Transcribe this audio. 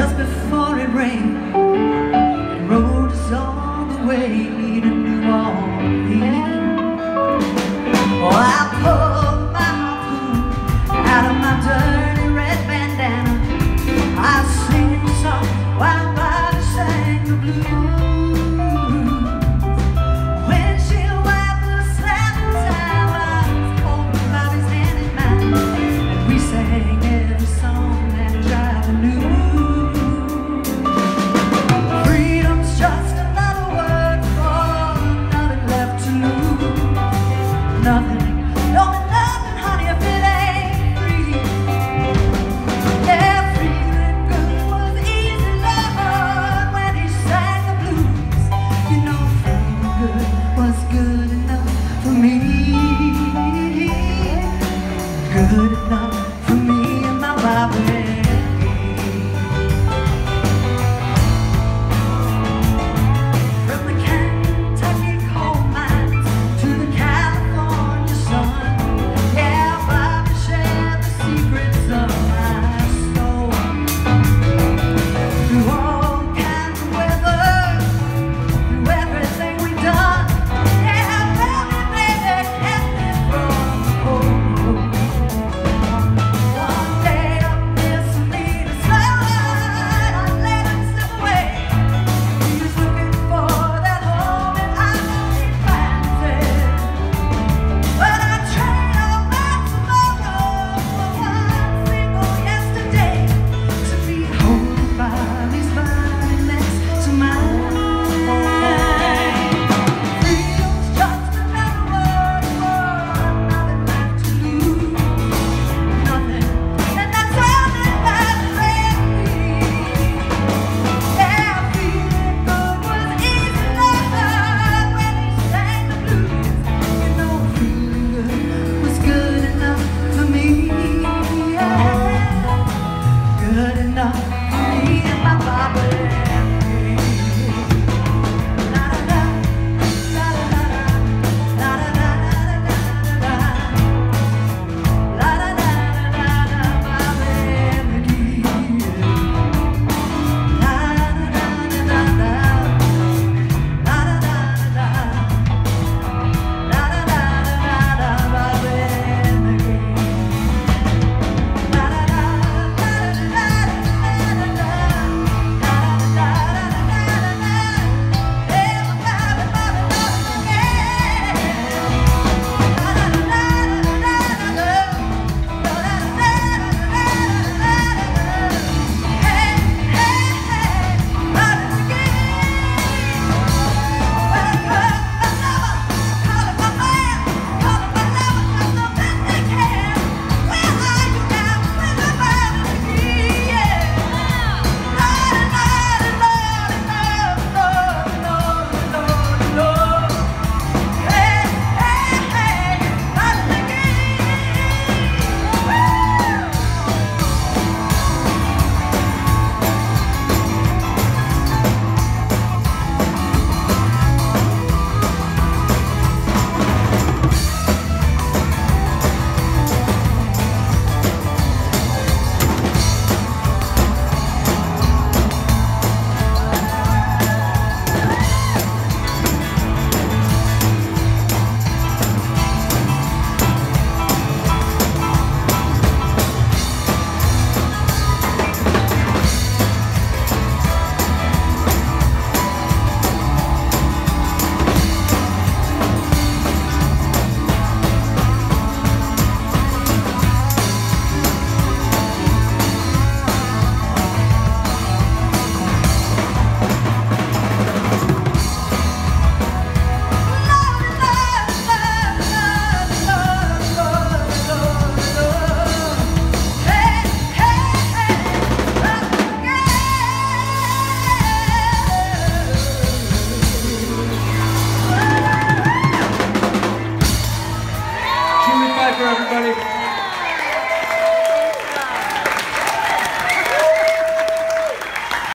just before it rained the road is all the way to New Orleans. good was good enough. everybody.